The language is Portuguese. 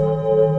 Música